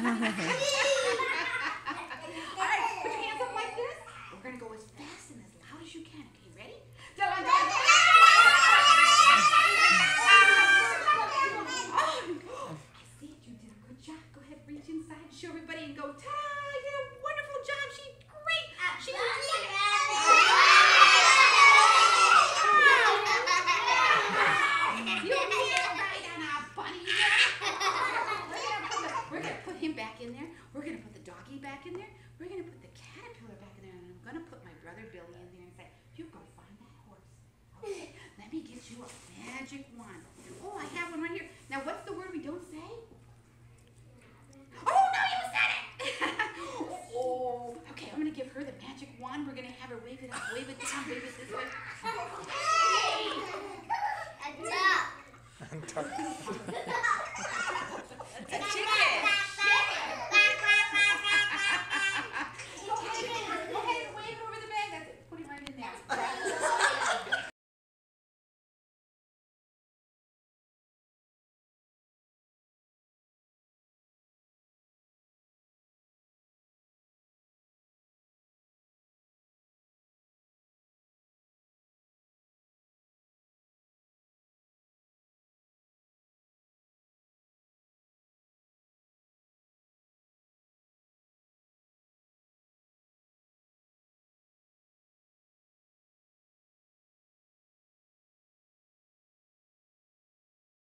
Right, put your hands up like this. We're gonna go as fast and as loud as you can. Okay, ready? Oh, I see it. You did a good job. Go ahead, reach inside, show everybody, and go. Ta! You did a wonderful job. She great. She You did right on our bunny. We're gonna put him back in there. We're gonna put the doggy back in there. We're gonna put the caterpillar back in there, and I'm gonna put my brother Billy in there and say, "You go find that horse." Okay, let me get you a magic wand. Oh, I have one right here. Now, what's the word we don't say? Oh no, you said it! oh, okay. I'm gonna give her the magic wand. We're gonna have her wave it up, wave it down, wave it this way. A duck. A Duck.